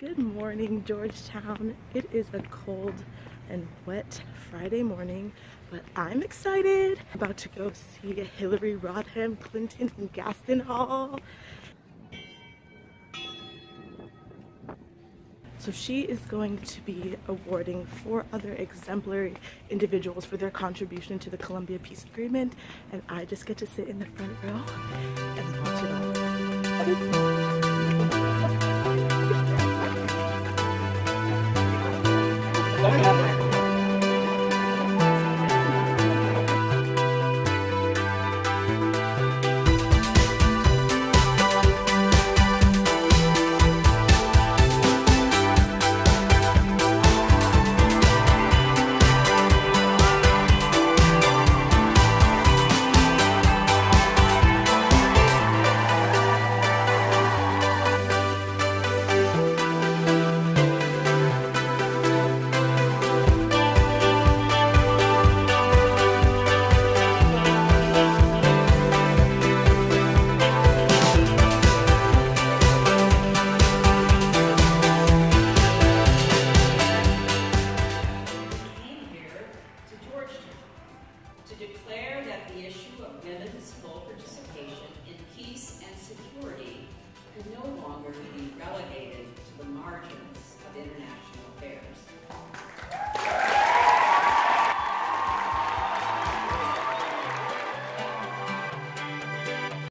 Good morning, Georgetown. It is a cold and wet Friday morning, but I'm excited. About to go see Hillary Rodham Clinton in Gaston Hall. So she is going to be awarding four other exemplary individuals for their contribution to the Colombia Peace Agreement, and I just get to sit in the front row and watch it all. declare that the issue of women's full participation in peace and security can no longer be relegated to the margins of international